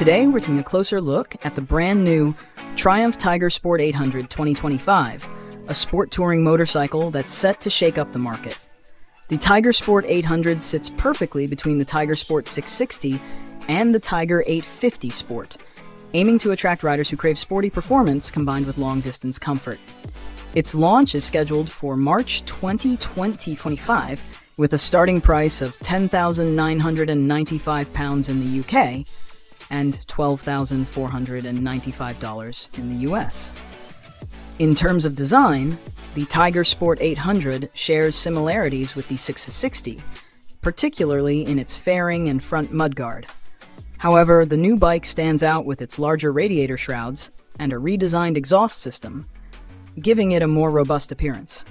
Today, we're taking a closer look at the brand new Triumph Tiger Sport 800 2025, a sport touring motorcycle that's set to shake up the market. The Tiger Sport 800 sits perfectly between the Tiger Sport 660 and the Tiger 850 Sport, aiming to attract riders who crave sporty performance combined with long distance comfort. Its launch is scheduled for March 2025 with a starting price of £10,995 in the UK and $12,495 in the US. In terms of design, the Tiger Sport 800 shares similarities with the 660, particularly in its fairing and front mudguard. However, the new bike stands out with its larger radiator shrouds and a redesigned exhaust system, giving it a more robust appearance.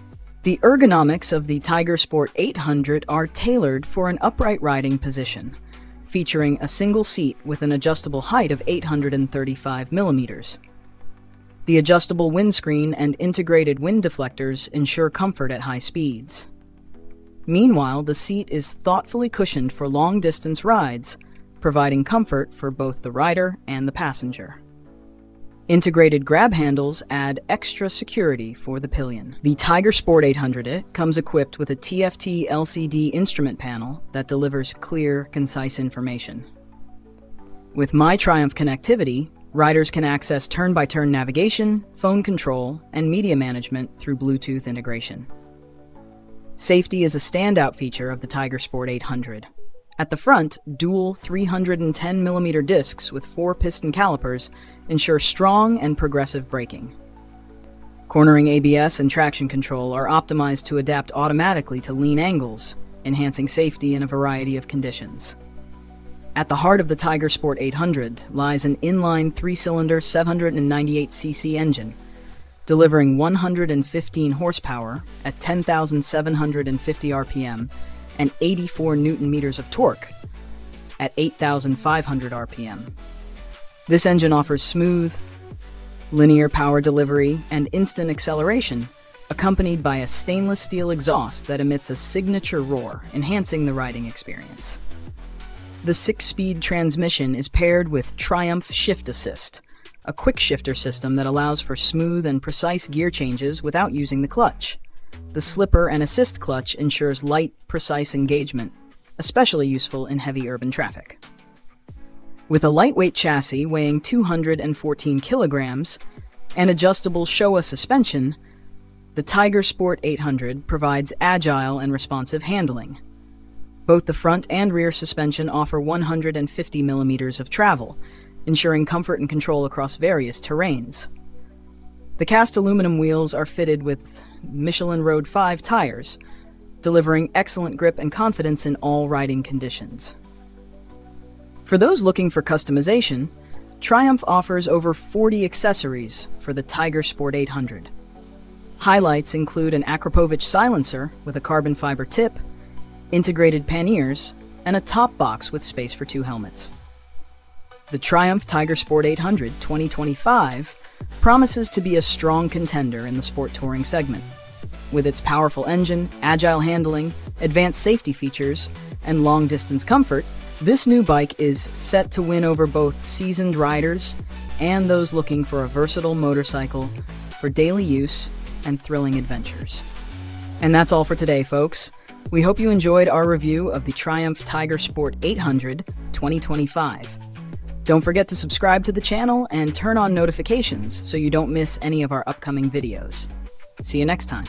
The ergonomics of the Tiger Sport 800 are tailored for an upright riding position, featuring a single seat with an adjustable height of 835 millimeters. The adjustable windscreen and integrated wind deflectors ensure comfort at high speeds. Meanwhile, the seat is thoughtfully cushioned for long-distance rides, providing comfort for both the rider and the passenger. Integrated grab handles add extra security for the pillion. The Tiger Sport 800 comes equipped with a TFT LCD instrument panel that delivers clear, concise information. With My Triumph connectivity, riders can access turn-by-turn navigation, phone control, and media management through Bluetooth integration. Safety is a standout feature of the Tiger Sport 800. At the front, dual 310mm discs with four piston calipers ensure strong and progressive braking. Cornering ABS and traction control are optimized to adapt automatically to lean angles, enhancing safety in a variety of conditions. At the heart of the Tiger Sport 800 lies an inline three-cylinder 798cc engine, delivering 115 horsepower at 10,750 RPM and 84 newton meters of torque at 8,500 RPM. This engine offers smooth, linear power delivery and instant acceleration, accompanied by a stainless steel exhaust that emits a signature roar, enhancing the riding experience. The six-speed transmission is paired with Triumph Shift Assist, a quick shifter system that allows for smooth and precise gear changes without using the clutch. The slipper and assist clutch ensures light, precise engagement, especially useful in heavy urban traffic. With a lightweight chassis weighing 214 kilograms and adjustable Showa suspension, the Tiger Sport 800 provides agile and responsive handling. Both the front and rear suspension offer 150 millimeters of travel, ensuring comfort and control across various terrains. The cast aluminum wheels are fitted with Michelin Road 5 tires, delivering excellent grip and confidence in all riding conditions. For those looking for customization, Triumph offers over 40 accessories for the Tiger Sport 800. Highlights include an Akrapovic silencer with a carbon fiber tip, integrated panniers, and a top box with space for two helmets. The Triumph Tiger Sport 800 2025 promises to be a strong contender in the sport touring segment. With its powerful engine, agile handling, advanced safety features, and long distance comfort, this new bike is set to win over both seasoned riders and those looking for a versatile motorcycle for daily use and thrilling adventures. And that's all for today, folks. We hope you enjoyed our review of the Triumph Tiger Sport 800 2025. Don't forget to subscribe to the channel and turn on notifications so you don't miss any of our upcoming videos. See you next time.